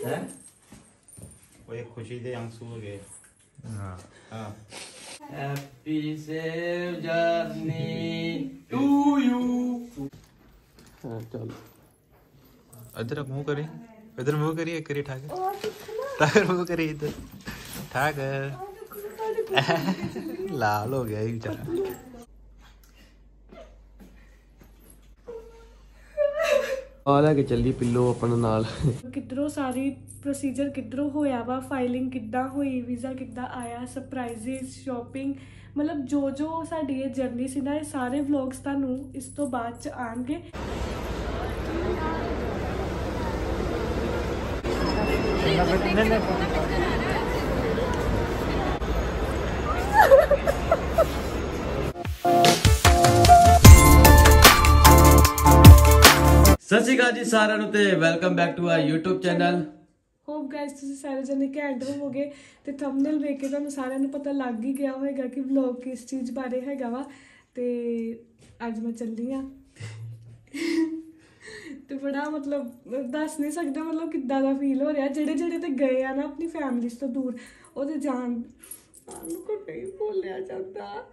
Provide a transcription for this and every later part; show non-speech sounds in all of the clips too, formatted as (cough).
ਹੈ ਓਏ ਖੁਸ਼ੀ ਦੇ ਅੰਸੂ ਹੋ ਗਏ ਹਾਂ ਹਾਂ happy safe journey to you ਹਾਂ ਚੱਲ ਇਧਰ ਮੂੰਹ ਕਰੀ ਇਧਰ ਮੂੰਹ ਕਰੀ ਇੱਕ ਕਰੀ ਠਾਕ ਠਾਕ ਮੂੰਹ ਕਰੀ ਇਧਰ ਠਾਕ ਲਾਲ ਹੋ ਗਿਆ ਇਹ ਵਿਚਾਰਾ ਆ ਲੈ ਕੇ ਚੱਲੀ ਪਿੱਲੋ ਆਪਣ ਨਾਲ। ਕਿੱਧਰੋਂ ਸਾਰੀ ਪ੍ਰੋਸੀਜਰ ਕਿੱਧਰੋਂ ਹੋਇਆ ਵਾ? ਫਾਈਲਿੰਗ ਕਿੱਦਾਂ ਹੋਈ? ਵੀਜ਼ਾ ਕਿੱਦਾਂ ਆਇਆ? ਸਰਪ੍ਰਾਈਜ਼ਸ ਸ਼ਾਪਿੰਗ ਮਤਲਬ ਜੋ ਜੋ ਸਾਡੀ ਇਹ ਜਰਨੀ ਸੀ ਨਾ ਇਹ ਸਾਰੇ ਵਲੌਗਸ ਤੁਹਾਨੂੰ ਇਸ ਤੋਂ ਬਾਅਦ ਚ ਆਣਗੇ। ਸਤਿ ਸ਼੍ਰੀ ਅਕਾਲ ਜੀ ਸਾਰਿਆਂ ਨੂੰ ਤੇ welcome back to our YouTube channel hope guys ਤੁਸੀਂ ਸਾਰੇ ਜਣੇ ਘੈਂਟ ਹੋਵੋਗੇ ਤੇ ਥੰਬਨੇਲ ਵੇਖ ਕੇ ਤੁਹਾਨੂੰ ਸਾਰਿਆਂ ਨੂੰ ਪਤਾ ਲੱਗ ਹੀ ਗਿਆ ਹੋਵੇਗਾ ਕਿ ਵਲੌਗ ਕਿਸ ਚੀਜ਼ ਬਾਰੇ ਹੈਗਾ ਵਾ। ਤੇ ਅੱਜ ਮੈਂ ਚੱਲੀ ਆ। ਤੇ ਬੜਾ ਮਤਲਬ ਦੱਸ ਨਹੀਂ ਸਕਦੇ ਮਤਲਬ ਕਿੱਦਾਂ ਦਾ ਫੀਲ ਹੋ ਰਿਹਾ। ਜਿਹੜੇ ਜਿਹੜੇ ਤੇ ਗਏ ਆ ਨਾ ਆਪਣੀ ਫੈਮਿਲੀ ਤੋਂ ਦੂਰ ਉਹਦੇ ਜਾਣ ਸਾਨੂੰ ਕੋ ਨਹੀਂ ਬੋਲਿਆ ਜਾਂਦਾ।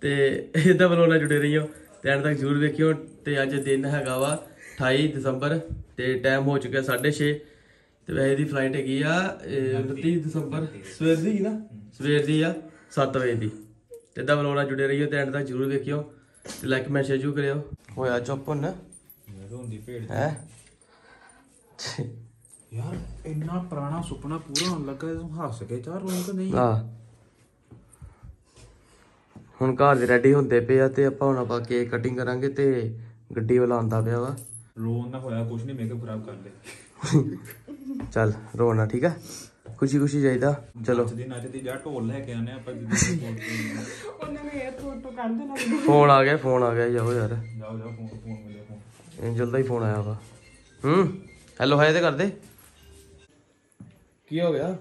ਤੇ ਇਹਦਾ ਨਾਲ ਜੁੜੇ ਰਹੀਓ। ਤੇ ਐਂਡ ਤੱਕ ਜ਼ਰੂਰ ਵੇਖਿਓ ਤੇ ਅੱਜ ਦਿਨ ਹੈਗਾ ਵਾ 28 ਦਸੰਬਰ ਤੇ ਟਾਈਮ ਹੋ ਚੁੱਕਿਆ 6:30 ਤੇ ਵੈਸੇ ਦੀ ਫਲਾਈਟ ਹੈਗੀ ਆ ਇਹ 29 ਦਸੰਬਰ ਸਵੇਰ ਦੀ ਹੀ ਨਾ? ਸਵੇਰ ਦੀ ਆ 7 ਵਜੇ ਦੀ। ਤੇ ਵੱਲੋਂ ਨਾਲ ਜੁੜੇ ਰਹੀਓ ਤੇ ਐਂਡ ਤੱਕ ਜ਼ਰੂਰ ਵੇਖਿਓ ਤੇ ਲਾਈਕ ਮੈਂ ਸ਼ੇਅਰ ਜੂ ਕਰਿਓ। ਹੋਇਆ ਚੁੱਪ ਹੁਣ। ਰੋਂਦੀ ਭੇੜ ਹੈ? ਯਾਰ ਇੰਨਾ ਪੁਰਾਣਾ ਸੁਪਨਾ ਪੂਰਾ ਹੋਣ ਲੱਗਾ ਤੂੰ ਹੱਸ ਕੇ ਚਾਰ ਰੋਂ ਕਿ ਨਹੀਂ। ਆ ਹੁਣ ਘਰ ਦੇ ਰੈਡੀ ਹੁੰਦੇ ਪਏ ਆ ਤੇ ਆਪਾਂ ਹੁਣ ਆਪਾਂ ਕੇਕ ਕਟਿੰਗ ਕਰਾਂਗੇ ਤੇ ਗੱਡੀ ਵਾਲਾ ਆਉਂਦਾ ਪਿਆ ਵਾ। ਰੋਣ ਨਾ ਹੋਇਆ ਕੁਛ ਨਹੀਂ ਮੇਕਅਪ ਖਰਾਬ ਕਰ ਲੈ ਚੱਲ ਰੋਣਾ ਠੀਕ ਆ? ਖੁਸ਼ੀ ਖੁਸ਼ੀ ਜਾਈਦਾ। ਚਲੋ। ਨੱਚਦੀ ਨੱਚਦੀ ਜਾ ਢੋਲ ਲੈ ਕੇ ਆਨੇ ਆਪਾਂ ਜਿੱਦਾਂ ਉਹਨਾਂ ਨੇ ਇਹ ਤੋਂ ਤੋਂ ਕੱਢ ਦੇਣਾ। ਫੋਨ ਆ ਗਿਆ ਫੋਨ ਆ ਗਿਆ ਜਾਓ ਯਾਰ। ਜਾਓ ਜਾਓ ਫੋਨ ਫੋਨ ਮਿਲੇ ਫੋਨ। ਐਂਜਲ ਦਾ ਹੀ ਫੋਨ ਆਇਆ ਵਾ। ਹੂੰ? ਹੈਲੋ ਹਾਏ ਤੇ ਕਰਦੇ ਕੀ ਹੋ ਗਿਆ ਹਾਂ,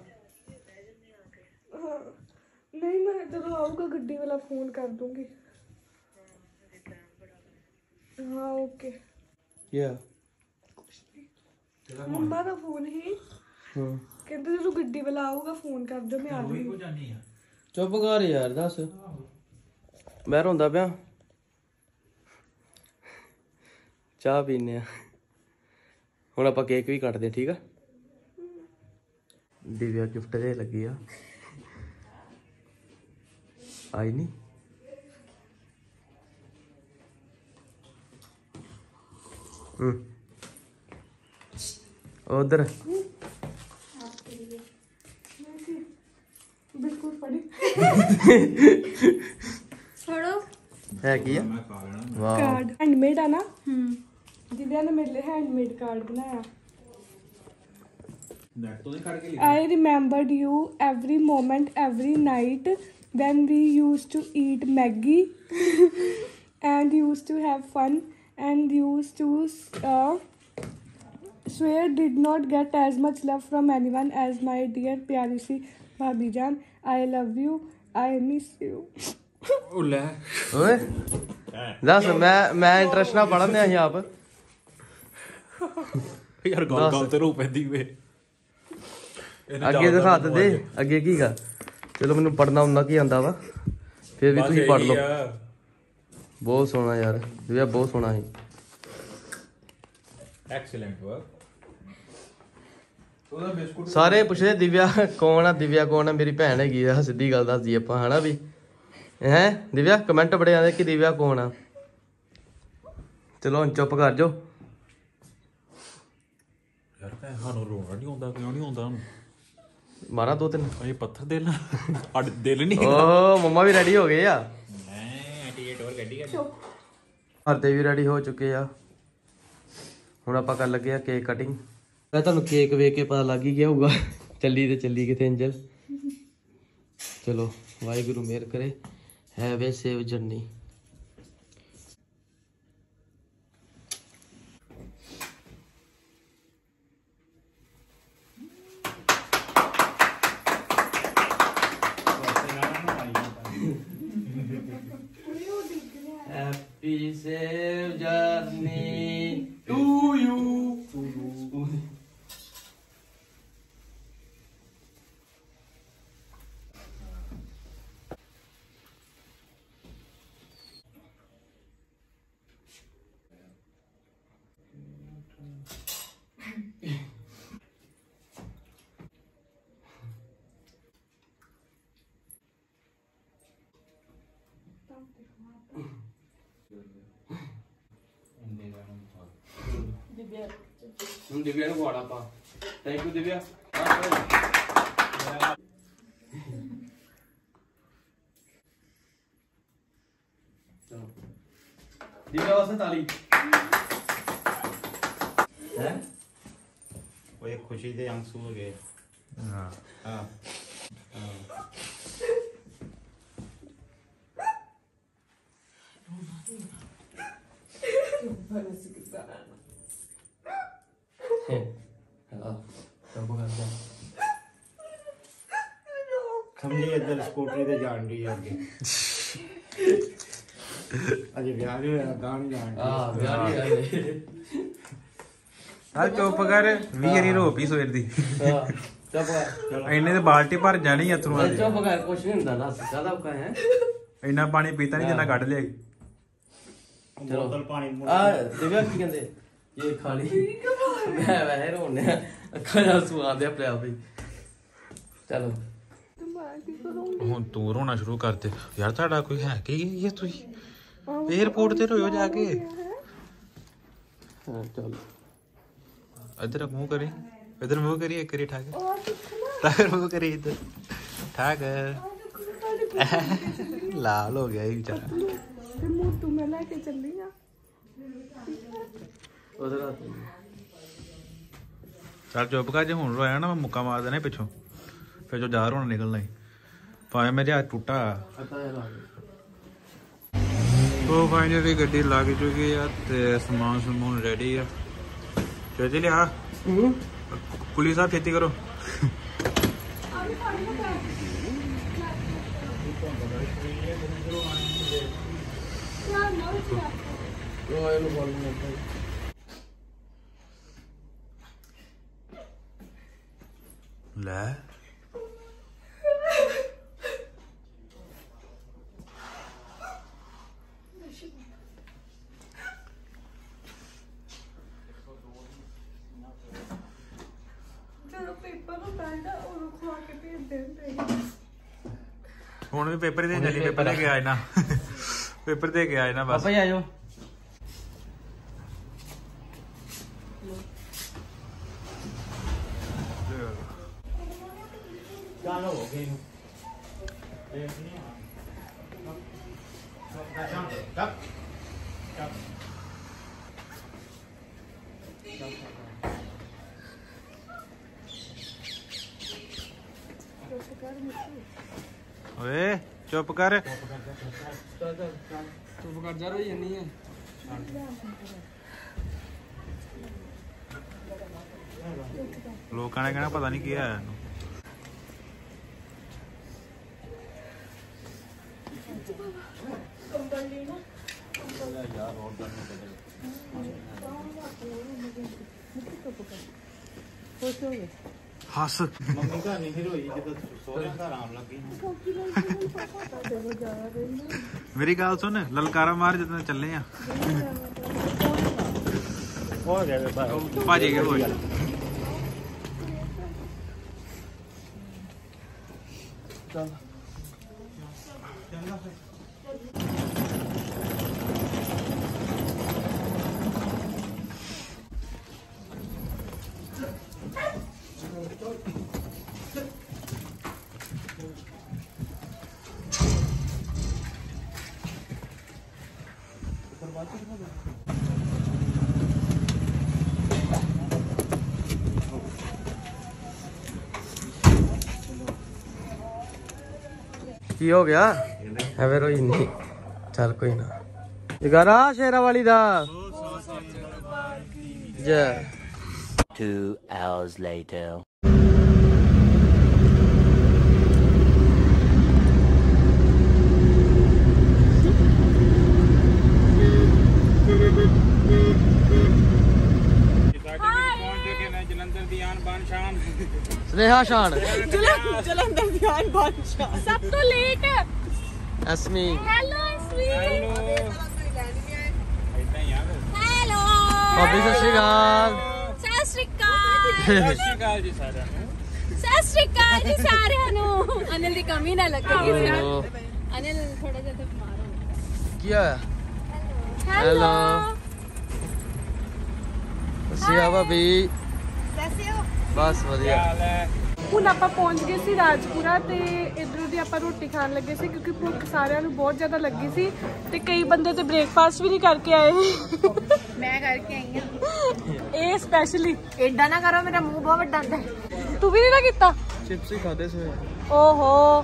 ਨਹੀਂ ਮੈਂ ਜਦੋਂ ਆਊਗਾ ਗੱਡੀ ਵਾਲਾ ਫੋਨ ਕਰ ਦੂੰਗੀ। ਹਾਂ ਓਕੇ ਕੀ ਆ ਮੰਮਾ ਦਾ ਫੋਨ ਹੀ। ਹੂੰ। ਕਹਿੰਦੇ ਜਦੋਂ ਗੱਡੀ ਵਾਲਾ ਆਊਗਾ ਫੋਨ ਕਰ ਦਿਓ ਮੈਂ ਆ ਜਾਊਂਗੀ। ਜਾਨੀ ਆ। ਚੁੱਪ ਕਰ ਯਾਰ ਦੱਸ। ਮੈਂ ਰੋਂਦਾ ਪਿਆ। ਚਾਹ ਪੀਨੇ ਆ। ਹੁਣ ਆਪਾਂ ਕੇਕ ਵੀ ਕੱਟਦੇ ਠੀਕ ਆ? ਦਿਵਿਆ ਗਿਫਟ ਦੇ ਲੱਗੀ ਆ। ਆਈ ਨਹੀਂ। ਹੂੰ। ਉਧਰ। ਬਿਲਕੁਲ ਫੜੀ। ਛੋੜੋ ਹੈ ਕੀ ਆ? ਮੈਂ ਖਾ ਲੈਣਾ। ਵਾਹ ਕਾਰਡ ਹੈਂਡਮੇਡ ਆ ਨਾ? ਹੂੰ। ਜਿਹਦੇ ਨੇ ਮੇਰੇ ਲਈ ਹੈਂਡਮੇਡ ਕਾਰਡ ਬਣਾਇਆ। ਨੈਟ ਤੋਂ ਨਹੀਂ ਕੱਢ ਕੇ I remembered you every moment, every night when we used to eat Maggie and used to have fun and used to uh, swear did not get as much love from anyone as my dear pyari si bhabhi Jan. I love you. I miss you. ਉਹ ਲੈ ਓਏ ਦੱਸ ਮੈਂ ਮੈਂ interest ਨਾਲ ਪੜ੍ਹਨ ਆ ਆਪ ਯਾਰ ਗੱਲ ਗੱਲ ਤੇ ਰੋ ਪੈਂਦੀ ਵੇ ਅੱਗੇ ਦਿਖਾ ਤੇ ਦੇ ਅੱਗੇ ਕੀ ਗਾ ਚਲੋ ਮੈਨੂੰ ਪੜਨਾ ਹੁੰਦਾ ਕੀ ਆਂਦਾ ਵਾ ਫਿਰ ਵੀ ਤੁਸੀਂ ਪੜ ਲਓ। ਬਹੁਤ ਸੋਹਣਾ ਯਾਰ ਦਿਵਿਆ ਬਹੁਤ ਸੋਹਣਾ ਸੀ। ਐਕਸਲੈਂਟ ਵਰਕ ਸਾਰੇ ਪੁੱਛਦੇ ਦਿਵਿਆ ਕੌਣ ਆ? ਦਿਵਿਆ ਕੌਣ ਆ? ਮੇਰੀ ਭੈਣ ਹੈਗੀ ਆ ਸਿੱਧੀ ਗੱਲ ਦੱਸਦੀ ਆਪਾਂ ਹਨਾ ਵੀ? ਹੈ? ਦਿਵਿਆ ਕਮੈਂਟ ਬੜੇ ਆਉਂਦੇ ਕਿ ਦਿਵਿਆ ਕੌਣ ਆ? ਚਲੋ ਹੁਣ ਚੁੱਪ ਕਰ ਜਾਓ। ਯਾਰ ਭੈ ਸਾਨੂੰ ਰੋਣਾ ਨਹੀਂ ਆਉਂਦਾ ਕਿਉਂ ਨਹੀਂ ਆਉਂਦਾ ਉਹਨੂੰ? ਮਾਰਾ ਦੋ ਤਿੰਨ। ਇਹ ਪੱਥਰ ਦਿਲ ਅੜ ਦਿਲ ਨਹੀਂ ਓ ਮੰਮਾ ਵੀ ਰੈਡੀ ਹੋ ਗਏ ਆ? ਮੈਂ ਟਿਕਟ ਹੋਰ ਗੱਡੀ ਕਰ ਘਰ ਦੇ ਵੀ ਰੈਡੀ ਹੋ ਚੁੱਕੇ ਆ। ਹੁਣ ਆਪਾਂ ਕਰ ਲੱਗੇ ਆ ਕੇਕ ਕਟਿੰਗ ਮੈਂ ਤੁਹਾਨੂੰ ਕੇਕ ਵੇਖ ਕੇ ਪਤਾ ਲੱਗ ਹੀ ਗਿਆ ਹੋਊਗਾ। ਚੱਲੀ ਤੇ ਚੱਲੀ ਕਿਤੇ ਐਂਜਲ ਚਲੋ ਵਾਹਿਗੁਰੂ ਮਿਹਰ ਕਰੇ। Have a safe journey said. Divya ਨੂੰ ਖਵਾੜਾ ਆਪਾਂ। Thank you Divya. ਦਿਵਿਆ ਵਾਸਤੇ ਤਾਲੀ। ਹੈ? ਉਹ ਖੁਸ਼ੀ ਦੇ ਅੰਸੂ ਹੋ ਗਏ। ਹਾਂ। ਹਾਂ ਸਭ ਕਰ ਦਿਆ ਸਮਝੀ ਇੱਧਰ ਸਕੂਟਰੀ ਤੇ ਜਾਣ ਦੀ ਅੱਗੇ। ਅਜੇ ਵਿਆਹ ਨਹੀਂ ਹੋਇਆ ਗਾਂ ਨਹੀਂ ਜਾਣ ਆ ਵਿਆਹ ਨਹੀਂ ਆਏ ਆ ਚੁੱਪ ਕਰ ਵੀ ਯਾਰੀ ਰੋਪੀ ਸਵੇਰ ਦੀ। ਹਾਂ ਚੁੱਪ ਕਰ। ਇੰਨੇ ਤੇ ਬਾਲਟੀ ਭਰ ਜਾਣੀ ਅਥਰੂਆਂ ਦੀ ਚੁੱਪ ਕਰ ਕੁਛ ਨਹੀਂ ਹੁੰਦਾ ਦੱਸ ਕਾਹਦਾ ਔਖਾ ਹੈ? ਇੰਨਾ ਪਾਣੀ ਪੀਤਾ ਨਹੀਂ ਜਿੰਨਾ ਕੱਢ ਲਿਆ। ਬੋਤਲ ਪਾਣੀ ਆ ਦਿਵਿਆ ਕੀ ਕਹਿੰਦੇ? ਇਹ ਖਾਲੀ ਮੈਂ ਵਹਿ ਰੋਣੇ ਅੱਖਾਂ ਨਾਲ ਸੁਆਦ ਆ ਪਿਆ ਬਈ। ਚਲੋ। ਹੁਣ ਤੂੰ ਰੋਣਾ ਸ਼ੁਰੂ ਕਰ ਦੇ ਯਾਰ ਤੁਹਾਡਾ ਕੋਈ ਹੈ ਕਿ? ਇਹ ਤੁਸੀਂ? 에어ਪੋਰਟ ਤੇ ਰੋਇਓ ਜਾ ਕੇ। ਹਾਂ ਚਲੋ। ਇੱਧਰ ਮੂੰਹ ਕਰੀ। ਇੱਧਰ ਮੂੰਹ ਕਰੀ ਇੱਕ ਵਾਰੀ ਠਾਕ। ਠਾਕ ਮੂੰਹ ਕਰੀ ਇੱਧਰ। ਠਾਕ। ਲਾਲ ਹੋ ਗਿਆ ਇਹ ਵਿਚਾਰਾ। ਤੇ ਮੂੰਹ ਤੂੰ ਮੈਂ ਲੈ ਕੇ ਚੱਲੀ ਆ। ਉਧਰ ਆ। ਤੂੰ ਚੱਲ ਚੁੱਪ ਕਰ ਜੇ ਹੁਣ ਰੋਇਆ ਨਾ ਮੈਂ ਮੁੱਕਾ ਮਾਰ ਦੇਣਾ ਪਿੱਛੋਂ। ਫਿਰ ਜੋ ਜ਼ਾਹਰ ਹੋਣਾ ਨਿਕਲਣਾ ਹੀ। ਭਾਵੇਂ ਮੇਰੇ ਹੱਥ ਟੁੱਟਾ। ਉਹ ਫਾਈਨਲੀ ਗੱਡੀ ਲੱਗ ਚੁੱਕੀ ਆ ਤੇ ਸਮਾਨ ਸਮੂਨ ਰੈਡੀ ਆ। ਛੇਤੀ ਲਿਆ। ਹੂੰ। ਪੁਲਿਸ ਸਾਹਿਬ ਛੇਤੀ ਕਰੋ। ਲੈ ਜਦੋਂ ਪੇਪਰ ਹੁੰਦਾ ਹੈ ਨਾ ਉਦੋਂ ਖਵਾ ਕੇ ਭੇਜਦੇ ਹੁੰਦੇ ਹੁਣ ਵੀ ਪੇਪਰ ਦੇ ਚੱਲੀ ਪੇਪਰ ਦੇ ਕੇ ਆਏ ਨਾ। ਪੇਪਰ ਦੇ ਕੇ ਆਏ ਨਾ ਬਸ। ਪਾਪਾ ਜੀ ਆ ਜਾਓ। ਚੱਲ ਹੋ ਗਈ। ਨੂੰ ਦੇਖ ਨਹੀਂ ਆ। ਚੱਲ ਚੱਲ ਓਏ ਚੁੱਪ ਕਰ। ਤੂੰ ਕਰ ਜਾ ਰਹੀ ਨਹੀਂ ਹੈ ਲੋਕਾਂ ਨੇ ਕਹਿਣਾ ਪਤਾ ਨਹੀਂ ਕੀ ਆਇਆ ਇਹਨੂੰ। ਹੱਸ ਮੰਮੀ ਘਰ ਨਹੀਂ ਫਿਰ ਹੋਈ ਜਦੋਂ ਸੋਹਰਿਆਂ ਘਰ ਆਉਣ ਲੱਗੀ ਮੇਰੀ ਗੱਲ ਸੁਣ ਲਲਕਾਰਾ ਮਾਰ ਜਦੋਂ ਚੱਲੇ ਆ ਹੋ ਗਿਆ ਵੇ ਭਾਈ ਭਾਜੀ ਕੇ ਹੋ ਗਿਆ? ਐਵੇਂ ਰੋਈ ਨਹੀਂ। ਚੱਲ ਕੋਈ ਨਾ। ਜਗਾਰਾ ਸ਼ੇਰਾ ਵਾਲੀ ਦਾ। ਜੈ। Two hours later. ਸਾਡੇ ਵੀ ਪਹੁੰਚ ਕੇ ਦੀ ਆਨ ਬਾਨ ਸ਼ਾਨ ਸਨੇਹਾ ਸ਼ਾਨ। ਜਲੰਧਰ ਦੀ ਆਨ ਬਾਦਸ਼ਾਹ ਸਭ ਤੋਂ ਲੇਟ ਅਸਮੀ ਹੈਲੋ ਸਵੀਟ ਹੈਲੋ ਭਾਬੀ ਸਤਿ ਸ਼੍ਰੀ ਅਕਾਲ। ਸਤਿ ਸ਼੍ਰੀ ਅਕਾਲ। ਸਤਿ ਸ਼੍ਰੀ ਅਕਾਲ ਜੀ ਸਾਰਿਆਂ ਨੂੰ। ਸਤਿ ਸ਼੍ਰੀ ਅਕਾਲ ਜੀ ਸਾਰਿਆਂ ਨੂੰ। ਅਨਿਲ ਦੀ ਕਮੀ ਨਾ ਲੱਗੇ ਅਨਿਲ ਥੋੜਾ ਜਿਹਾ ਤਾਂ ਬਿਮਾਰ ਹੋ ਕੀ ਹੋਇਆ? ਹੈਲੋ ਸਿਆ ਭਾਬੀ। ਕੈਸੇ ਹੋ ਬਸ ਵਧੀਆ। ਹੁਣ ਆਪਾਂ ਪਹੁੰਚ ਗਏ ਸੀ ਰਾਜਪੁਰਾ ਤੇ ਇਧਰੋਂ ਦੀ ਆਪਾਂ ਰੋਟੀ ਖਾਣ ਲੱਗੇ ਸੀ ਕਿਉਂਕਿ ਭੁੱਖ ਸਾਰਿਆਂ ਨੂੰ ਬਹੁਤ ਜ਼ਿਆਦਾ ਲੱਗੀ ਸੀ ਤੇ ਕਈ ਬੰਦੇ ਤੇ ਬ੍ਰੇਕਫਾਸਟ ਵੀ ਨਹੀਂ ਕਰਕੇ ਆਏ ਮੈਂ ਕਰਕੇ ਆਈ ਹਾਂ। ਇਹ ਸਪੈਸ਼ਲੀ ਏਦਾਂ ਨਾ ਕਰੋ ਮੇਰਾ ਮੂੰਹ ਬਹੁਤ ਵੱਡਾ ਹੁੰਦਾ। ਤੂੰ ਵੀ ਨਹੀਂ ਨਾ ਕੀਤਾ? ਚਿਪਸ ਹੀ ਖਾਦੇ ਸਵੇ ਓਹੋ।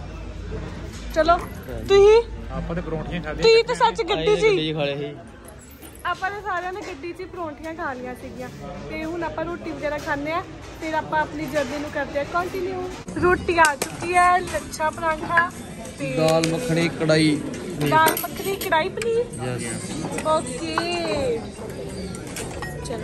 ਚਲੋ ਤੁਸੀਂ? ਆਪਾਂ ਤੇ ਪਰੌਂਠੀਆਂ ਖਾਦੇ ਤੁਸੀਂ ਤਾਂ ਸੱਚ ਗੱਡੀ ਹੀ ਗੱਡੀ ਖਾ ਸੀ। ਆਪਾਂ ਨੇ ਸਾਰਿਆਂ ਨੇ ਗੱਡੀ 'ਚ ਹੀ ਪਰੌਂਠੀਆਂ ਖਾ ਲਈਆਂ ਸੀਗੀਆਂ ਤੇ ਹੁਣ ਆਪਾਂ ਰੋਟੀ ਵਗੈਰਾ ਖਾਂਦੇ ਆ ਫਿਰ ਆਪਾਂ ਆਪਣੀ ਜਰਨੀ ਨੂੰ ਕਰਦੇ ਆ ਕੰਟੀਨਿਊ ਰੋਟੀ ਆ ਚੁੱਕੀ ਹੈ ਲੱਛਾ ਪਰਾਂਠਾ ਤੇ ਦਾਲ ਮੱਖਣੀ ਕੜਾਈ ਦਾਲ ਮੱਖਣੀ ਕੜਾਈ ਪਨੀਰ? ਯਸ ਓਕੇ ਚਲ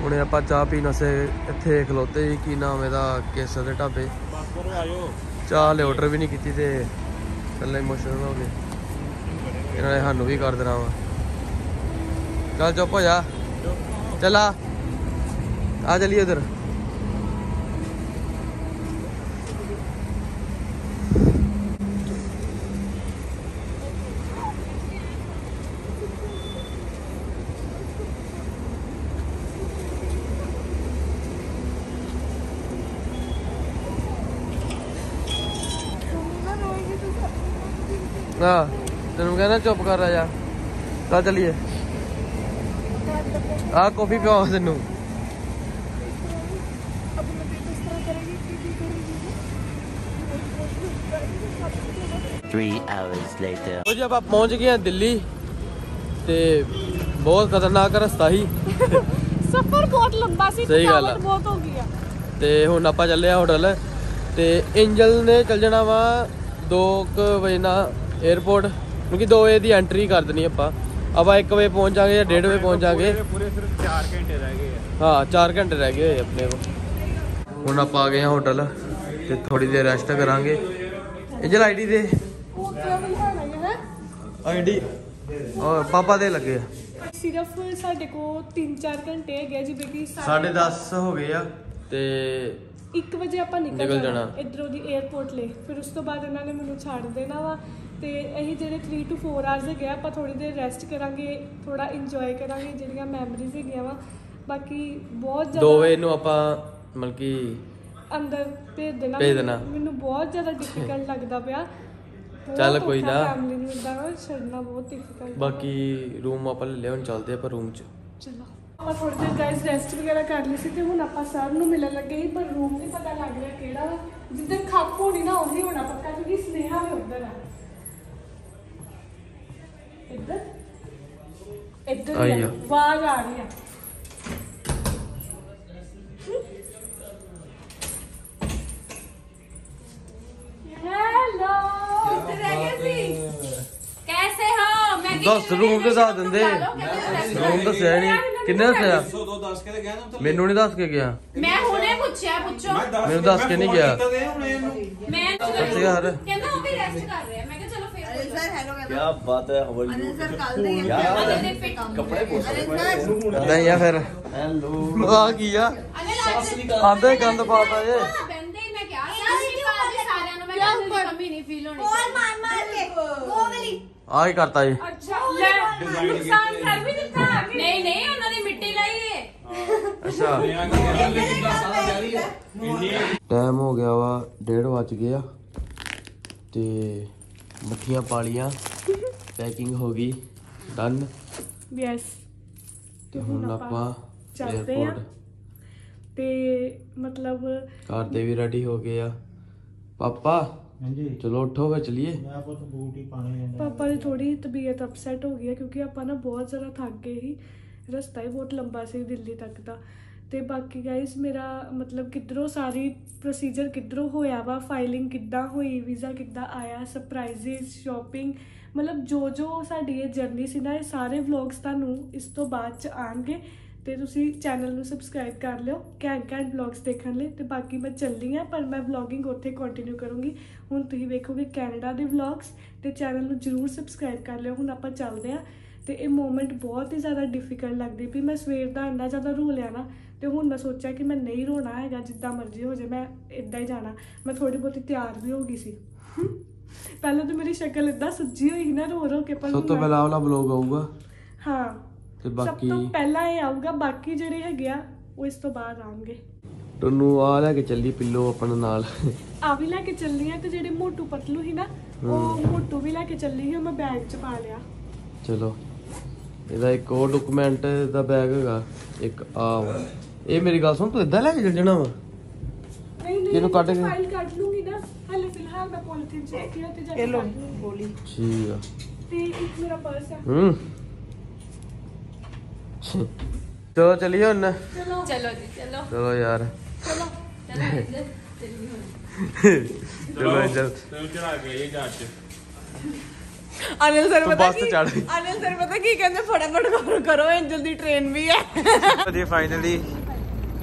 ਹੁਣੇ ਆਪਾਂ ਚਾਹ ਪੀਣ ਵਾਸਤੇ ਇੱਥੇ ਖਲੋਤੇ ਕੀ ਨਾਮ ਇਹਦਾ? ਕੇਸਰ ਦੇ ਢਾਬੇ। ਕਰੋ ਆਇਓ। ਚਾਹ ਲੈ ਆਰਡਰ ਵੀ ਨਹੀਂ ਕੀਤੀ ਤੇ ਕੱਲੇ ਇਮੋਸ਼ਨਲ ਹੋ ਗਏ। ਇਹਨਾਂ ਨੇ ਸਾਨੂੰ ਵੀ ਕਰ ਦੇਣਾ ਵਾ। ਚੱਲ ਚੁੱਪ ਹੋ ਜਾ। ਚੱਲ ਆ। ਆ ਉਧਰ। ਆ ਤੈਨੂੰ ਕਹਿੰਦਾ ਚੁੱਪ ਕਰ ਆ ਜਾ ਚੱਲ ਚਲੀਏ। ਆ ਕਾਫੀ ਪਿਆਓ ਤੈਨੂੰ। Three hours later. ਉਹ ਜੀ ਆਪਾਂ ਪਹੁੰਚ ਗਏ ਆ ਦਿੱਲੀ। ਤੇ ਬਹੁਤ ਖਤਰਨਾਕ ਰਸਤਾ ਸੀ। (laughs) ਸਫ਼ਰ ਬਹੁਤ ਲੰਬਾ ਸੀ ਸਹੀ ਗੱਲ ਆ। ਥਕਾਵਟ ਬਹੁਤ ਹੋ ਗਈ ਆ। ਤੇ ਹੁਣ ਆਪਾਂ ਚੱਲੇ ਆ ਹੋਟਲ। ਤੇ ਐਂਜਲ ਨੇ ਚੱਲ ਜਾਣਾ ਵਾ 2 ਵਜੇ ਨਾਲ। 에어ਪੋਰਟ ਕਿਉਂਕਿ 2 ਵਜੇ ਦੀ ਐਂਟਰੀ ਕਰ ਦੇਣੀ ਆਪਾਂ। ਆਪਾਂ 1 ਵਜੇ ਪਹੁੰਚ ਜਾਾਂਗੇ ਜਾਂ 1:30 ਵਜੇ ਪਹੁੰਚ ਜਾਾਂਗੇ। ਪੂਰੇ ਸਿਰਫ 4 ਘੰਟੇ ਰਹਿ ਗਏ ਆ। ਹਾਂ 4 ਘੰਟੇ ਰਹਿ ਗਏ ਆਪਣੇ ਕੋਲ। ਹੁਣ ਆਪਾਂ ਆ ਗਏ ਆ ਹੋਟਲ ਤੇ ਥੋੜੀ ਦੇਰ ਰੈਸਟ ਕਰਾਂਗੇ। ਐਂਜਲ ਆਈਡੀ ਦੇ ਹੈ ਆਈਡੀ ਔਰ ਪਾਪਾ ਦੇ ਲੱਗੇ ਆ। ਸਿਰਫ ਸਾਡੇ ਕੋ 3-4 ਘੰਟੇ ਹੈਗੇ ਜਿਵੇਂ ਕਿ 10:30 ਹੋ ਗਏ ਆ। ਤੇ 1 ਵਜੇ ਆਪਾਂ ਨਿਕਲ ਜਾਣਾ। ਇਧਰੋਂ ਦੀ 에어ਪੋਰਟ ਲਈ। ਫਿਰ ਉਸ ਤੋਂ ਬਾਅਦ ਇਹਨਾਂ ਨੇ ਮੈਨੂੰ ਛੱਡ ਦੇਣਾ ਵਾ। ਤੇ ਅਸੀਂ ਜਿਹੜੇ 3 ਤੋਂ 4 ਆਵਰਸ ਹੈਗੇ ਆ, ਆਪਾਂ ਥੋੜੀ ਦੇਰ ਰੈਸਟ ਕਰਾਂਗੇ ਥੋੜਾ ਇੰਜੋਏ ਕਰਾਂਗੇ ਜਿਹੜੀਆਂ ਮੈਮਰੀਜ਼ ਹੈਗੀਆਂ ਵਾ। ਬਾਕੀ ਬਹੁਤ 2 ਜ਼ਿਆਦਾ ਵਜੇ ਨੂੰ ਆਪਾਂ ਮਤਲਬ ਕਿ ਅੰਦਰ ਭੇਜ ਦੇਣਾ। ਮੈਨੂੰ- ਬਹੁਤ ਜ਼ਿਆਦਾ ਡਿਫਿਕਲਟ ਲੱਗਦਾ ਪਿਆ। ਚੱਲ ਕੋਈ ਨਾ। ਫੈਮਿਲੀ ਨੂੰ ਇਦਾਂ ਛੱਡਣਾ ਬਹੁਤ ਡਿਫਿਕਲਟ ਬਾਕੀ ਰੂਮ ਆਪਾਂ ਲੈ ਲਿਆ ਹੁਣ ਚੱਲਦੇ ਆਪਾਂ ਰੂਮ 'ਚ। ਚਲੋ। ਆਪਾਂ ਥੋੜੀ ਦੇਰ ਗਾਇਸ ਰੈਸਟ ਵਗੈਰਾ ਕਰ ਲਈ ਸੀ ਤੇ ਹੁਣ ਆਪਾਂ ਸਰ ਨੂੰ ਮਿਲਣ ਲੱਗੇ ਸੀ ਪਰ ਰੂਮ ਨਹੀਂ ਪਤਾ ਲੱਗ ਰਿਹਾ ਕਿਹੜਾ ਜਿੱਦਾਂ ਖੱਪ ਹੋਣੀ ਨਾ ਉਹੀ ਹੋਣਾ ਪੱਕਾ ਕਿਉਂਕਿ ਸਨੇਹਾ ਵੀ ਉੱਧਰ ਆ। ਇੱਧਰ? ਇੱਧਰ ਹੀ ਆ। ਆਵਾਜ਼ ਆ ਰਹੀ ਆ। ਹੈਲੋ ਇੱਧਰ ਰਹਿ ਗਏ ਸੀ? ਦੱਸ ਰੂਮ ਤੇ ਦੱਸ ਦਿੰਦੇ। ਰੂਮ ਦੱਸਿਆ ਨਹੀਂ। ਕਿੰਨੇ ਦੱਸਿਆ? 102 ਮੈਨੂੰ ਨਹੀਂ ਦੱਸ ਕੇ ਗਿਆ। ਮੈਂ ਹੁਣੇ ਪੁੱਛਿਆ ਪੁੱਛੋ। ਮੈਨੂੰ ਦੱਸ ਕੇ ਨਹੀਂ ਗਿਆ। ਕਿਆ ਬਾਤ ਹੈ ਹਵਲ ਯੂ ਕੱਲ ਦੇ ਯਾਰ ਨਹੀਂ ਯਾ ਫਿਰ। ਹੈਲੋ। ਆ ਕੀ ਆ? ਆਂਦੇ ਗੰਦ ਪਾਤਾ ਏ ਮੈਂ ਕਿਹਾ। ਸਾਰਿਆਂ ਨੂੰ ਮੈਂ ਕਿਹਾ ਕਮੀ ਨਹੀਂ ਫੀਲ ਹੋਣੀ ਹੋਰ ਮਾਰ ਮਾਰ ਕੇ। ਉਹ ਵਾਲੀ ਆ ਹੀ ਕਰਤਾ ਜੀ? ਅੱਛਾ ਲੈ। ਨੁਕਸਾਨ ਕਰ ਵੀ ਦਿੱਤਾ। ਨਹੀਂ ਨਹੀਂ ਉਹਨਾਂ ਦੀ ਮਿੱਟੀ ਲਾਈ ਏ। ਅੱਛਾ। ਟਾਈਮ ਹੋ ਗਿਆ ਵਾ 1:30 ਵੱਜ ਗਏ ਆ। ਤੇ ਮੱਠੀਆਂ ਪਾਲੀਆਂ ਪੈਕਿੰਗ ਹੋ ਗਈ। ਡਨ ਯੈਸ ਤੇ ਹੁਣ ਆਪਾਂ ਚੱਲਦੇ ਆ। ਤੇ ਮਤਲਬ ਘਰ ਦੇ ਵੀ ਰੈਡੀ ਹੋ ਗਏ ਆ। ਪਾਪਾ ਹਾਂਜੀ। ਚਲੋ ਉੱਠੋ ਵੇ ਚਲੀਏ। ਮੈਂ ਪੁੱਤ ਬੂਟ ਹੀ ਪਾਣੇ ਜਾਂਦਾ ਪਾਪਾ ਦੀ ਥੋੜੀ ਤਬੀਅਤ ਅਪਸੈਟ ਹੋ ਗਈ ਹੈ ਕਿਉਂਕਿ ਆਪਾਂ ਨਾ ਬਹੁਤ ਜ਼ਿਆਦਾ ਥੱਕ ਗਏ ਸੀ। ਰਸਤਾ ਹੀ ਬਹੁਤ ਲੰਬਾ ਸੀ ਦਿੱਲੀ ਤੱਕ ਦਾ। ਤੇ ਬਾਕੀ ਗਾਇਸ ਮੇਰਾ ਮਤਲਬ ਕਿੱਧਰੋਂ ਸਾਰੀ ਪ੍ਰੋਸੀਜਰ ਕਿੱਧਰੋਂ ਹੋਇਆ ਵਾ? ਫਾਈਲਿੰਗ ਕਿੱਦਾਂ ਹੋਈ? ਵੀਜ਼ਾ ਕਿੱਦਾਂ ਆਇਆ? ਸਰਪ੍ਰਾਈਜ਼ਸ ਸ਼ਾਪਿੰਗ ਮਤਲਬ ਜੋ ਜੋ ਸਾਡੀ ਇਹ ਜਰਨੀ ਸੀ ਨਾ ਇਹ ਸਾਰੇ ਵਲੌਗਸ ਤੁਹਾਨੂੰ ਇਸ ਤੋਂ ਬਾਅਦ ਚ ਆਣਗੇ ਤੇ ਤੁਸੀਂ ਚੈਨਲ ਨੂੰ ਸਬਸਕ੍ਰਾਈਬ ਕਰ ਲਿਓ ਘੈਂਟ ਘੈਂਟ ਵਲੌਗਸ ਦੇਖਣ ਲਈ। ਤੇ ਬਾਕੀ ਮੈਂ ਚੱਲਦੀ ਆ ਪਰ ਮੈਂ ਵਲੌਗਿੰਗ ਉੱਥੇ ਕੰਟੀਨਿਊ ਕਰੂੰਗੀ। ਹੁਣ ਤੁਸੀਂ ਵੇਖੋਗੇ ਕੈਨੇਡਾ ਦੇ ਵਲੌਗਸ ਤੇ ਚੈਨਲ ਨੂੰ ਜਰੂਰ ਸਬਸਕ੍ਰਾਈਬ ਕਰ ਲਿਓ। ਹੁਣ ਆਪਾਂ ਚੱਲਦੇ ਆ ਤੇ ਇਹ ਮੂਮੈਂਟ ਬਹੁਤ ਹੀ ਜ਼ਿਆਦਾ ਡਿਫਿਕਲਟ ਲੱਗਦੀ ਵੀ ਮੈਂ ਸਵੇਰ ਦਾ ਇੰਨਾ ਜ਼ਿਆਦਾ ਰੋ ਲਿਆ ਨਾ ਤੇ ਹੁਣ ਮੈਂ ਸੋਚਿਆ ਕਿ ਮੈਂ ਨਹੀਂ ਰੋਣਾ ਹੈਗਾ ਜਿੱਦਾਂ ਮਰਜ਼ੀ ਹੋ ਜਾਏ ਮੈਂ ਇਦਾਂ ਹੀ ਜਾਣਾ। ਮੈਂ ਥੋੜੀ ਬਹੁਤੀ ਤਿਆਰ ਵੀ ਹੋ ਗਈ ਸੀ। ਪਹਿਲਾਂ ਤਾਂ ਮੇਰੀ ਸ਼ਕਲ ਇਦਾਂ ਸੁੱਜੀ ਹੋਈ ਸੀ ਨਾ ਰੋ ਰੋ ਕੇ ਪਰ ਸਭ ਤੋਂ ਪਹਿਲਾਂ ਵਾਲਾ ਬਲੌਗ ਆਊਗਾ। ਹਾਂ। ਤੇ ਸਭ ਬਾਕੀ ਤੋਂ ਪਹਿਲਾਂ ਇਹ ਆਊਗਾ ਬਾਕੀ ਜਿਹੜੇ ਹੈਗੇ ਆ ਉਹ ਇਸ ਤੋਂ ਬਾਅਦ ਆਉਣਗੇ। ਤੁਹਾਨੂੰ ਆ ਲੈ ਕੇ ਚੱਲੀ ਪਿੱਲੋ ਆਪਣਾ ਨਾਲ। ਆ ਵੀ ਲੈ ਕੇ ਚੱਲਣੀ ਆ ਤੇ ਜਿਹੜੇ ਮੋਟੂ ਪਤਲੂ ਸੀ ਨਾ ਉਹ ਮੋਟੂ ਵੀ ਲੈ ਕੇ ਚੱਲੀ ਸੀ ਉਹ ਮੈਂ ਬੈਗ 'ਚ ਪਾ ਲਿਆ। ਚਲੋ ਇਹਦਾ ਇੱਕ ਹੋਰ ਡਾਕੂਮੈਂਟ ਦਾ ਬੈਗ ਹੈਗਾ ਇੱਕ ਆ ਵਾ। ਇਹ ਮੇਰੀ ਗੱਲ ਸੁਣ ਤੂੰ ਇਦਾਂ ਲੈ ਕੇ ਚੱਲ ਜਾਣਾ ਵਾ? ਨਹੀਂ ਨਹੀਂ ਇਹਨੂੰ ਕੱਢ ਕੇ- ਫਾਈਲ ਕੱਢ ਲੂੰਗੀ ਨਾ। ਹਲੇ ਫਿਲਹਾਲ ਮੈਂ ਪੋਲੀਥੀਨ 'ਚ ਰੱਖੀ ਆ ਤੇ ਜਾ ਕੇ ਲੂੰਗੀ। ਠੀਕ ਆ। ਤੇ ਇੱਕ ਮੇਰਾ ਪਰਸ ਆ। ਹੂੰ। ਚਲੋ ਚਲੀਏ ਹੁਣ। ਚਲੋ। ਚਲੋ ਜੀ ਚਲੋ। ਚਲੋ ਯਾਰ। ਚਲੋ। ਚਲੋ (laughs) ਇੱਧਰ ਤੈਨੂੰ ਚੜਾ ਕੇ ਇਹ ਜਾਂਚ ਅਨਿਲ ਸਰ ਪਤਾ ਕੀ। ਅਨਿਲ ਸਰ ਪਤਾ ਕੀ ਕਹਿੰਦੇ ਫਟਾਫਟ ਕਰੋ ਕਰੋ ਐਂਜਲ ਦੀ ਟ੍ਰੇਨ ਵੀ ਹੈ। ਜੀ ਫਾਈਨਲੀ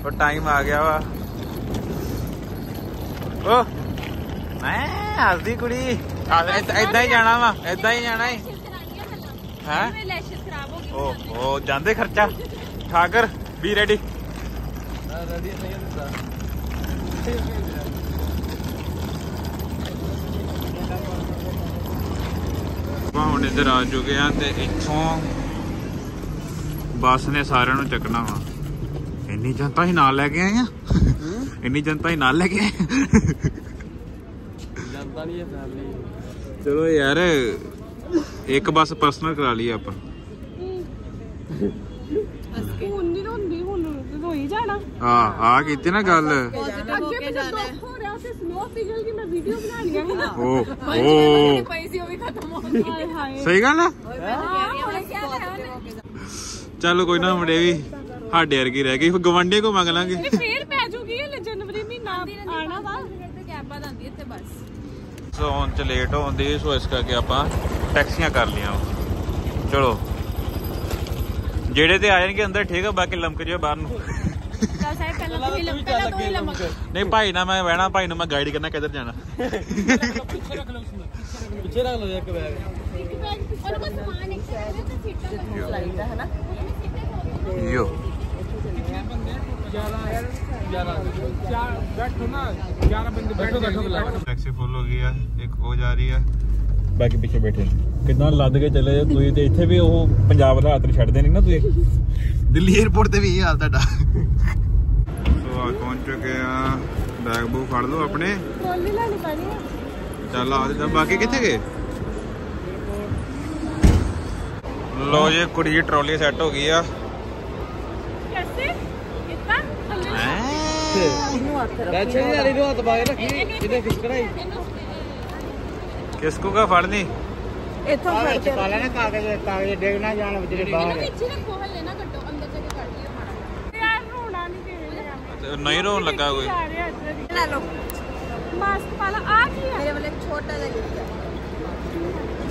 ਉਹ ਟਾਈਮ ਆ ਗਿਆ ਵਾ। ਓ ਮੈਂ ਹੱਸਦੀ ਕੁੜੀ। ਇਦਾਂ ਹੀ ਜਾਣਾ ਵਾ। ਇਦਾਂ ਹੀ ਜਾਣਾ ਹੈ ਹੈ? ਮੇਰੇ ਲੈਸ਼ਸ ਖਰਾਬ ਹੋ ਗਏ ਓ ਓ ਜਾਂਦੇ ਖਰਚਾ? ਠਾਕਰ ਬੀ ਰੈਡੀ ਆਪਾਂ ਹੁਣ ਇੱਧਰ ਆ ਚੁੱਕੇ ਆ ਤੇ ਇੱਥੋਂ ਬੱਸ ਨੇ ਸਾਰਿਆਂ ਨੂੰ ਚੱਕਣਾ ਵਾ। ਇੰਨੀ ਜਨਤਾ ਹੀ ਨਾਲ ਲੈ ਕੇ ਆਏ ਆ। ਇੰਨੀ ਜਨਤਾ ਹੀ ਨਾਲ ਲੈ ਕੇ ਆਏ। ਜਾਂਦਾ ਨਹੀਂ ਇਹ ਫੈਮਿਲੀ ਚਲੋ ਯਾਰ ਇੱਕ ਬੱਸ ਪਰਸਨਲ ਕਰਾ ਲਈ ਆਪਾਂ। ਹੁਣ ਨਹੀਂ ਰੋਂਦੀ ਹੁਣ ਰੋਈ ਜਾਣਾ। ਆ ਆ ਕੀਤੀ ਨਾ ਗੱਲ। ਅੱਗੇ ਮੈਨੂੰ ਦੁੱਖ ਹੋ ਰਿਹਾ ਸੀ ਸਨੋ ਪਿਘਲ ਗਈ ਮੈਂ ਵੀਡੀਓ ਬਣਾਉਣੀਆਂ ਸੀ ਨਾ। ਓ ਓ ਪਈ ਸੀ ਉਹ ਵੀ ਖਤਮ ਹੋ ਗਈ। ਹਾਏ ਹਾਏ। ਸਹੀ ਗੱਲ ਆ? ਉਹਨੇ ਕਿਹਾ ਤਾਂ ਉਹਨੇ ਚੱਲ ਕੋਈ ਨਾ ਮੁੰਡੇ ਵੀ ਸਾਡੇ ਵਰਗੀ ਰਹਿ ਗਈ ਫਿਰ ਗਵੰਡੇ ਕੋ ਮੰਗ ਲਾਂਗੇ ਇਹ ਫੇਰ ਪੈ ਜੂਗੀ ਹਲੇ ਜਨਵਰੀ ਮਹੀਨਾ ਆਣਾ ਵਾ। ਤੇ ਕੈਬਾਂ ਆਉਂਦੀ ਇੱਥੇ ਬਸ। ਸੋ ਹੁਣ ਚ ਲੇਟ ਹੁੰਦੀ ਸੋ ਇਸ ਕਰਕੇ ਆਪਾਂ ਟੈਕਸੀਆਂ ਕਰ ਲੀਆਂ ਵਾ। ਚਲੋ। ਜਿਹੜੇ ਤੇ ਆ ਜਾਣਗੇ ਅੰਦਰ ਠੀਕ ਆ ਬਾਕੀ ਲੰਮਕ ਜਿਓ ਬਾਹਰ ਨੂੰ। ਚੱਲ ਸਾਹਿਬ ਪਹਿਲਾਂ ਤੂੰ ਹੀ ਲੰਮ ਪਹਿਲਾਂ ਤੂੰ ਹੀ ਲੰਮਕ। ਨਹੀਂ ਭਾਈ ਨਾਲ ਮੈਂ ਬਹਿਣਾ ਭਾਈ ਨੂੰ ਮੈਂ ਗਾਈਡ ਕਰਨਾ ਕਿੱਧਰ ਜਾਣਾ। ਪਿੱਛੇ ਰੱਖ ਲਓ ਇੱਕ ਬੈਗ। ਉਹਨੂੰ ਕੋਈ ਸਮਾਨ ਇੱਕ ਤੇ ਸੀਟਾਂ ਫਲਾਈਟ ਹੈ ਨਾ ਯੋ ਟੈਕਸੀ ਫੁੱਲ ਹੋ ਗਈ ਆ ਇੱਕ ਉਹ ਜਾ ਰਹੀ ਆ। ਬਾਕੀ ਪਿੱਛੇ ਬੈਠੇ। ਕਿਦਾਂ ਲੱਦ ਕੇ ਚੱਲੇ ਜੇ ਤੁਸੀਂ ਤੇ ਇੱਥੇ ਵੀ ਉਹ ਪੰਜਾਬ ਦਾ ਹਾਲਤ ਛੱਡਦੇ ਨਹੀਂ ਨਾ ਤੁਸੀਂ। ਦਿੱਲੀ 에ਅਰਪੋਰਟ ਤੇ ਵੀ ਇਹ ਹਾਲ ਤੁਹਾਡਾ। ਸੋ ਆ ਪਹੁੰਚ ਚੁੱਕੇ ਆ। ਬੈਗ ਬੂਗ ਫੜ ਲਓ ਆਪਣੇ। ਟਰੋਲੀ ਲੈਣੀ ਪੈਣੀ ਚੱਲ ਆ ਜਾ ਬਾਕੀ ਕਿੱਥੇ ਗਏ? ਲੋ ਜੀ ਕੁੜੀ ਦੀ ਟਰਾਲੀ ਸੈੱਟ ਹੋ ਗਈ ਆ। ਕੈਸੇ? ਕਿੱਦਾਂ? ਥੱਲੇ ਬੈਠੇ ਨਹੀਂ ਵਾਲੀ ਨੂੰ ਹੱਥ ਰੱਖੀ। ਇਹਨੇ ਕਿਸ ਕਰਾਈ ਕਿਸਕੋ ਕਾ ਫੜਨੀ? ਇੱਥੋਂ ਫੜ ਕੇ ਪਿੱਛੇ ਰੱਖੋ ਹੱਲੇ ਨਾ ਕੱਟੋ ਅੰਦਰ ਜਾ ਕੇ ਕੱਢ ਲਿਓ ਮਾੜਾ ਯਾਰ ਰੋਣਾ ਨਹੀਂ ਦੇ ਨਹੀਂ ਰੋਣ ਲੱਗਾ ਕੋਈ? ਲੈ ਲਓ। ਮਾਸਕ ਪਾ ਲਾ ਆ ਕੀ ਹੈ ਮੇਰੇ ਵੱਲ ਇੱਕ ਛੋਟਾ ਜਿਹਾ ਗਿਫਟ ਹੈ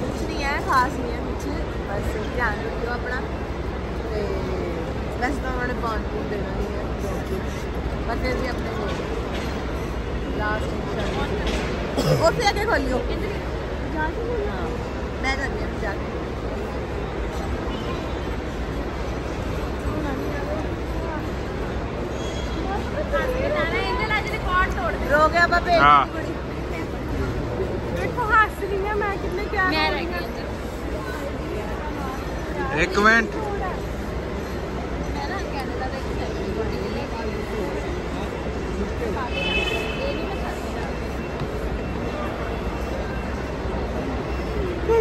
ਕੁਛ ਨਹੀਂ ਹੈ ਖਾਸ ਨਹੀਂ ਹੈ ਕੁਛ ਬਸ ਧਿਆਨ ਰੱਖਿਓ ਆਪਣਾ। ਤੇ ਵੈਸੇ ਤਾਂ ਉਹਨਾਂ ਨੇ ਪਾਉਣ ਪੂਣ ਦੇਣਾ ਨਹੀਂ ਹੈ ਬਸ ਫਿਰ ਵੀ ਆਪਣੇ ਕੋਲ। ਲਾਸਟ ਉੱਥੇ ਆ ਕੇ ਖੋਲਿਓ। ਜਾ ਕੇ ਬੋਲੋ। ਹਾਂ ਮੈਂ ਜਾਂਦੀ ਹਾਂ ਜਾ ਕੇ ਦੇ ਰੋ ਗਿਆ ਬਾਬੇ। ਹਾਂ। ਦੇਖੋ ਹੱਸ ਰਹੀ ਆ ਮੈਂ ਕਿੰਨੇ ਪਿਆਰ ਮੈਂ ਰਹਿ ਗਈ ਇੱਕ ਮਿੰਟ। ਮੈਂ ਨਾ ਕੈਨੇਡਾ ਦਾ ਇੱਕ ਸੈਲਫੀ ਬੋਡੀ ਲਈ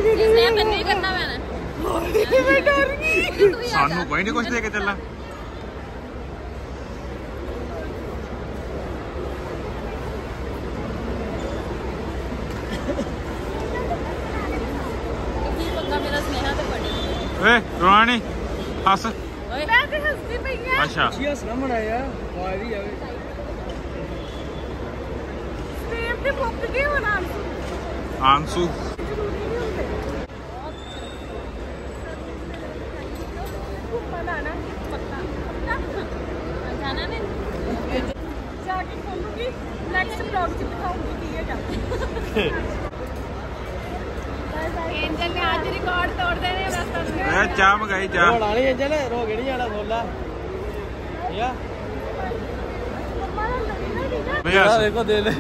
ਸਕਦੀ ਇਸ ਨੇ ਮੈਨੂੰ ਹੀ ਕਰਨਾ ਪੈਣਾ। ਮੈਂ ਡਰ ਗਈ ਸਾਨੂੰ ਕੋਈ ਨਹੀਂ ਕੁਝ ਦੇ ਕੇ ਚੱਲਾ ਕੀ ਪੰਗਾ ਮੇਰਾ ਸਨੇਹਾ ਤੇ ਬੜੀ ਓਏ। ਰੋਣਾ ਨਹੀਂ ਹੱਸ ਮੈਂ ਤੇ ਹੱਸਦੀ ਪਈ ਆ। ਅੱਛਾ। ਕੀ ਹੱਸਣਾ ਮੜਾਇਆ ਆਵਾਜ਼ ਹੀ ਆਵੇ। ਸੇਬ ਦੇ ਮੁੱਕ ਗਏ ਹੁਣ ਆਂਸੂ ਆਂਸੂ ਜ਼ਰੂਰੀ ਨਹੀਂ ਹੁੰਦੇ ਜਾਣਾ ਨਾ ਪੱਕਾ ਪੱਕਾ ਜਾਣਾ ਨੇ ਜਾ ਕੇ ਖੋਲੂਗੀ ਨੈਕਸਟ ਵਲੌਗ ਚ ਦਿਖਾਉਂਗੀ ਕੀ ਹੈਗਾ ਐਂਜਲ ਨੇ ਅੱਜ ਰਿਕਾਰਡ ਤੋੜ ਦੇਣੇ ਬਸ ਇਹ ਚਾਹ ਮਗਾਈ ਚਾਹ ਵਾਲੀ ਇੰਜਨ ਰੋਗੇ ਨਹੀਂ ਜਾਣਾ ਸੋਲਾ ਯਾ ਹੱਸ- ਦੇਖੋ ਦੇ ਲੈ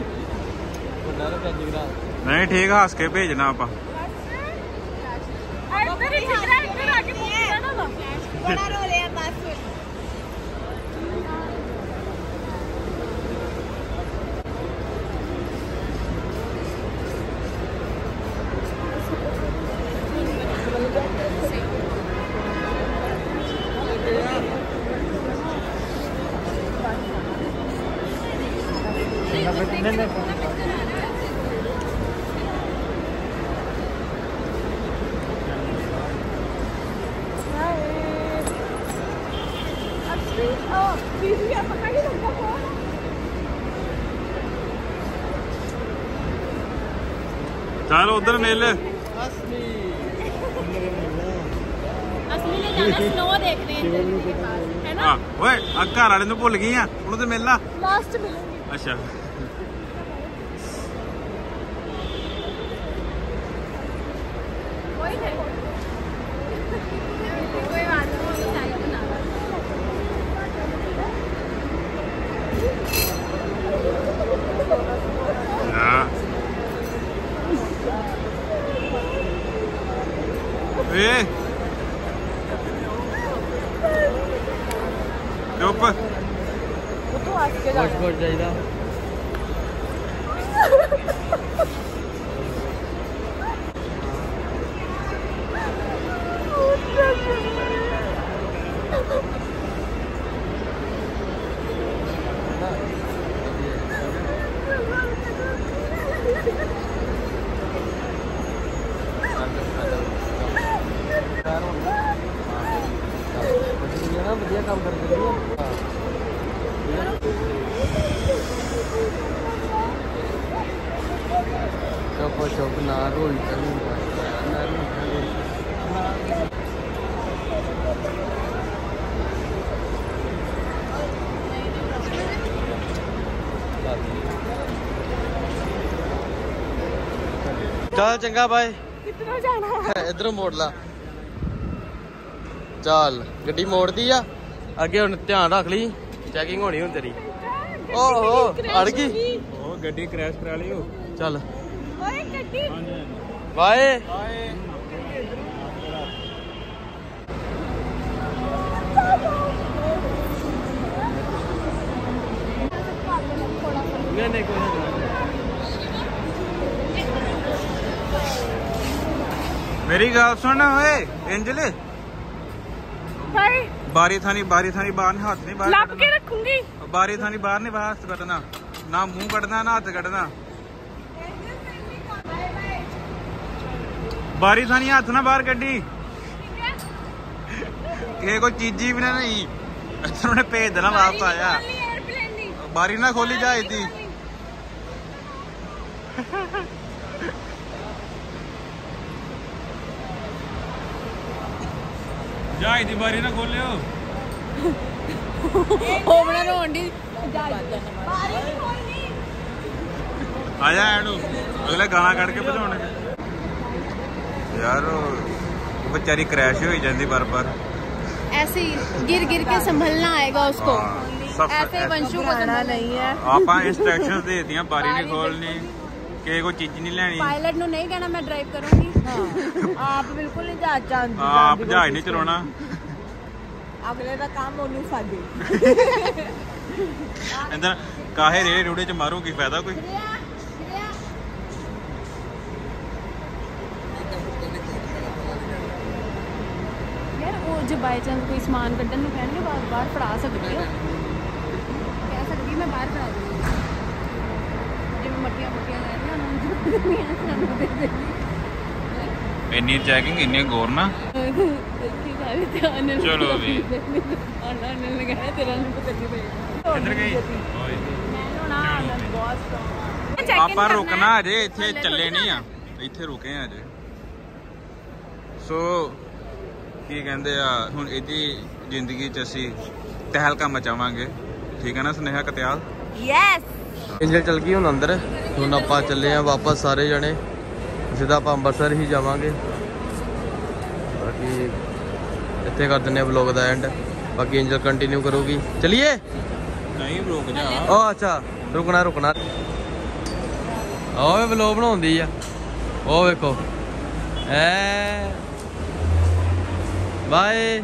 ਵੱਡਾ ਗਰਾ ਨਹੀਂ ਠੀਕ ਹੱਸ ਕੇ ਭੇਜਣਾ ਆਪਾਂ ਹੀ ਸਿੱਧਾ ਇੱਧਰ ਆ ਕੇ ਪੁੱਛ ਜਾਣਾ ਵਾ ਬੜਾ ਰੋਲਿਆ ਬਸ ਅਸਲੀ ਉਹ ਦੀਦੀ ਆ ਪਤਾ ਨਹੀਂ ਲੱਗਦਾ ਫੋਨ ਚੱਲ ਉਧਰ ਮਿਲ ਅਸਲੀ ਨੇ ਜਾਣਾ ਸਨੋ ਦੇਖਦੇ ਐਂਜਲ ਦੇ ਪਾਸ ਹੈ ਨਾ ਆ ਓਏ ਆ ਘਰ ਵਾਲੇ ਨੂੰ ਭੁੱਲ ਗਈ ਆ ਉਹਨੂੰ ਤੇ ਮਿਲ ਲਾ ਲਾਸਟ ਮਿਲੂੰਗੀ ਅੱਛਾ ਕੋਈ ਨਹੀਂ ਕੋਈ ਬਾਤ ਨਹੀਂ ਚਾਹੀ ਬਣਾ ਹਾਂ ਏ ਚੁੱਪ ਉੱਥੋਂ ਹੱਸ ਚਾਹੀਦਾ ਵਧੀਆ ਕੰਮ ਕਰਦੇ ਨੇ ਚੁੱਪ ਚੁੱਪ ਨਾ ਰੋਈ ਚੱਲੂ ਨਾ ਰੋਈ ਚੱਲ ਚੰਗਾ ਬਾਏ ਕਿੱਧਰੋਂ ਜਾਣਾ ਇਧਰੋਂ ਮੋੜ ਲਾ ਚੱਲ ਗੱਡੀ ਮੋੜਦੀ ਆ ਅੱਗੇ ਹੁਣ ਧਿਆਨ ਰੱਖ ਲਈ ਚੈਕਿੰਗ ਹੋਣੀ ਹੁਣ ਤੇਰੀ ਓਹੋ ਅੜ ਗਈ ਉਹ ਗੱਡੀ ਕ੍ਰੈਸ਼ ਕਰਾ ਲਈ ਉਹ ਚੱਲ ਓਏ ਗੱਡੀ ਬਾਏ ਨਹੀਂ ਨਹੀਂ ਕੋਈ ਨਹੀਂ ਮੇਰੀ ਗੱਲ ਸੁਣ ਓਏ ਇੰਜਲ ਬਾਈ ਬਾਰੀ ਥਾਨੀ ਬਾਰੀ ਥਾਨੀ ਬਾਹਰ ਨਹੀਂ ਹੱਥ ਨਹੀਂ ਬਾਹਰ ਲੱਭ ਕੇ ਕੱਢਣਾ ਰੱਖੂੰਗੀ ਬਾਰੀ ਥਾਨੀ ਬਾਹਰ ਨਹੀਂ ਬਾਹਰ ਹੱਥ ਕੱਢਣਾ ਨਾ ਮੂੰਹ ਕੱਢਣਾ ਨਾ ਹੱਥ ਕੱਢਣਾ ਬਾਰੀ ਥਾਨੀ ਹੱਥ ਨਾ ਬਾਹਰ ਕੱਢੀ ਇਹ ਕੋਈ ਚੀਜ਼ੀ ਵੀ ਨਾ ਨਹੀਂ ਇੱਧਰ ਉਹਨੇ ਭੇਜ ਦੇਣਾ ਵਾਪਸ ਜਾ ਇੱਦੀ ਜਾ ਇੱਦੀ ਬਾਰੀ ਨਾ ਖੋਲਿਓ ਉਹ ਬਣਾ ਰੋਣ ਦੀ ਆ ਜਾ ਐਨੂੰ ਅਗਲੇ ਗਾਣਾ ਕੱਢ ਕੇ ਭਜਾਉਣਗੇ ਯਾਰ ਉਹ ਵਿਚਾਰੀ ਕ੍ਰੈਸ਼ ਹੋਈ ਜਾਂਦੀ ਬਾਰ ਬਾਰ ऐसे ही गिर गिर के संभलना आएगा उसको ਸਭ ऐसे ही वंशु को ਖਾਣਾ ਨਹੀਂ ਹੈ ਆਪਾਂ ਇੰਸਟਰਕਸ਼ਨਸ ਦੇ ਦਿੱਤੀਆਂ ਬਾਰੀ ਨਹੀਂ ਖੋਲਣੀ ਕਿਸੇ ਕੋਈ ਚੀਜ਼ ਨਹੀਂ ਲੈਣੀ। ਪਾਇਲਟ ਨੂੰ ਨਹੀਂ ਕਹਿਣਾ ਮੈਂ ਡਰਾਈਵ ਕਰੂੰਗੀ। ਹਾਂ। ਆਪ ਬਿਲਕੁਲ ਨਹੀਂ ਜਾ ਚਾਹੁੰਦੀ ਆਪ ਜਹਾਜ਼ ਨਹੀਂ ਚਲਾਉਣਾ। ਅਗਲੇ ਦਾ ਕੰਮ ਉਹਨੂੰ ਸਾਦੇ (laughs) ਇੰਦਰ ਕਾਹੇ ਰੇੜੇ ਰੂੜੇ ਚ ਮਾਰੂ ਕੀ ਫਾਇਦਾ ਕੋਈ? ਯਾਰ ਉਹ ਜੇ ਬਾਈ ਚਾਂਸ ਕੋਈ ਸਮਾਨ ਕੱਢਣ ਨੂੰ ਕਹਿਣਗੇ ਬਾਹਰ ਬਾਹਰ ਫੜਾ ਸਕਦੀ ਹੈ ਕਹਿ ਸਕਦੀ ਮੈਂ ਬਾਹਰ ਫੜਾ ਦੂੰ ਇੰਨੀ ਚੈਕਿੰਗ ਇੰਨੀ ਗੌਰ ਨਾ। ਚਲੋ ਵੀ। ਨੇ ਲਗਾਇਆ ਤੇਰਾ ਨੂੰ ਪਤਾ ਨਹੀਂ ਕਿੱਧਰ ਗਈ। ਆਪਾਂ ਰੁਕਣਾ ਅਜੇ ਇੱਥੇ ਚੱਲੇ ਨਹੀਂ ਆ। ਇੱਥੇ ਰੁਕੇ ਆ ਅਜੇ। ਸੋ ਕੀ ਕਹਿੰਦੇ ਆ ਹੁਣ ਇਹਦੀ ਜ਼ਿੰਦਗੀ 'ਚ ਅਸੀਂ ਤਹਿਲਕਾ ਮਚਾਵਾਂਗੇ। ਠੀਕ ਹੈ ਨਾ ਸੁਨੇਹਾ ਕਤਿਆਲ? ਯੈਸ ਇੰਜਲ ਚਲ ਗਈ ਹੁਣ ਅੰਦਰ। ਹੁਣ ਆਪਾਂ ਚੱਲੇ ਆ ਵਾਪਸ ਸਾਰੇ ਜਣੇ। ਸਿੱਧਾ ਆਪਾਂ ਅੰਮ੍ਰਿਤਸਰ ਹੀ ਜਾਵਾਂਗੇ। ਬਾਕੀ ਇੱਥੇ ਕਰ ਦਿੰਨੇ ਆ ਵਲੌਗ ਦਾ ਐਂਡ ਬਾਕੀ ਇੰਜਲ ਕੰਟੀਨਿਊ ਕਰੂਗੀ। ਚਲਿਏ? ਨਹੀਂ ਰੁਕ ਜਾ। ਉਹ ਅੱਛਾ। ਰੁਕਣਾ ਰੁਕਣਾ। ਓਏ ਵਲੌਗ ਬਣਾਉਂਦੀ ਆ। ਉਹ ਵੇਖੋ। ਐ। ਬਾਏ।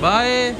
ਬਾਏ।